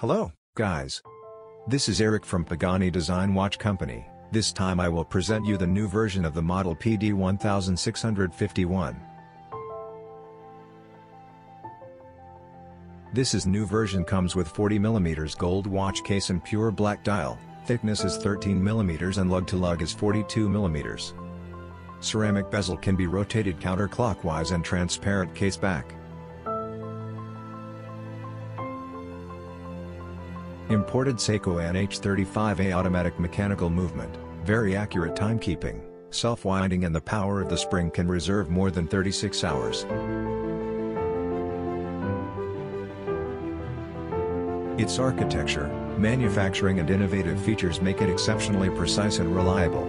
Hello, guys. This is Eric from Pagani Design Watch Company. This time I will present you the new version of the model PD1651. This is new version comes with 40mm gold watch case and pure black dial, thickness is 13mm and lug to lug is 42mm. Ceramic bezel can be rotated counterclockwise and transparent case back. Imported Seiko NH35A automatic mechanical movement, very accurate timekeeping, self-winding and the power of the spring can reserve more than 36 hours. Its architecture, manufacturing and innovative features make it exceptionally precise and reliable.